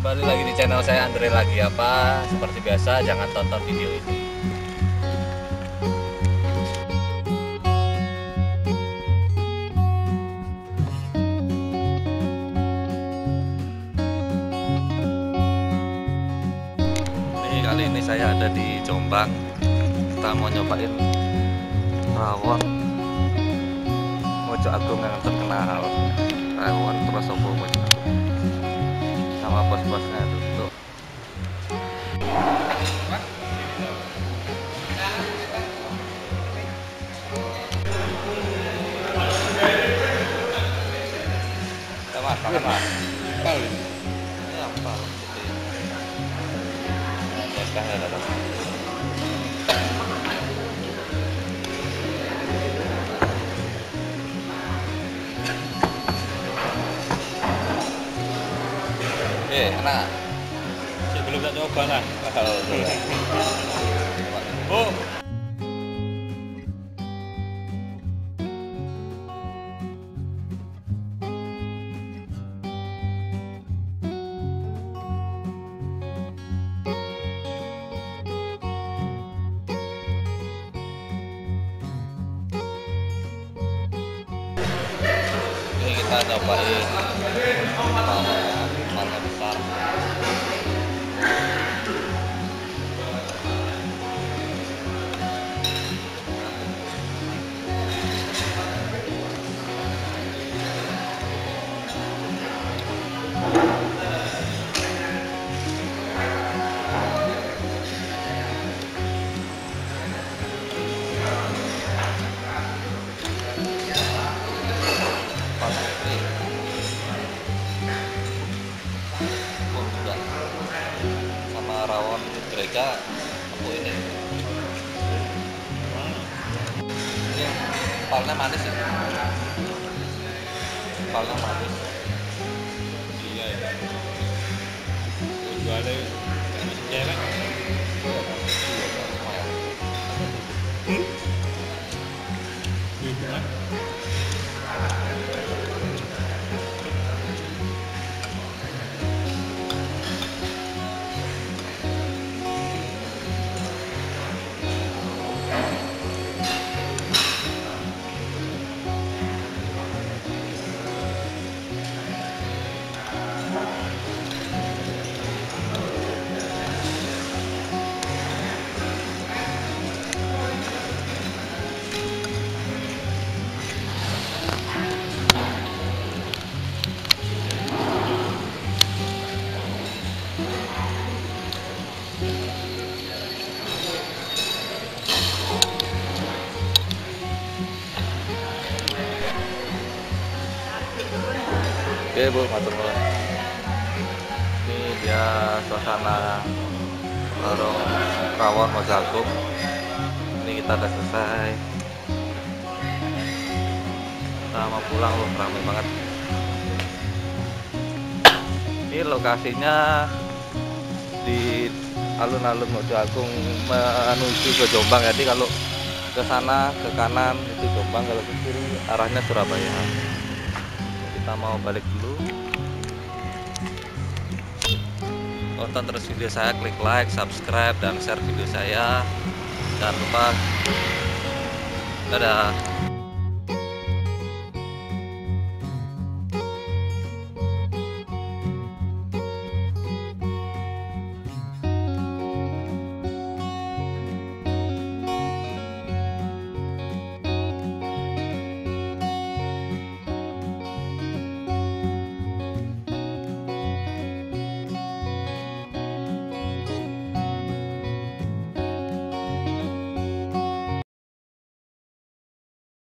Kembali lagi di channel saya Andre lagi apa? Seperti biasa jangan tonton video ini. Ini kali ini saya ada di Jombang. Kita mau nyobain rawon. Mojo Agung yang terkenal. Rawon Prosobo Mojo Bos-bosnya tuh Mas, makan mas. Ini apa? Ya, sekarang ada apa? Eh, enak. Sebelum tak coba lah. Alhamdulillah. Oh, Ini kita cobain Um, là buổi parlaman sih parlaman iya ya jualnya jalan Oke bu, matur nuwun. Ini dia suasana warung rawon Mojagung. Ini kita udah selesai. Kita mau pulang loh, ramai banget. Ini lokasinya di alun-alun Mojagung menuju ke Jombang. Jadi kalau ke sana ke kanan itu Jombang, kalau ke kiri arahnya Surabaya kita mau balik dulu. Tonton terus video saya klik like subscribe dan share video saya. Jangan lupa. Dadah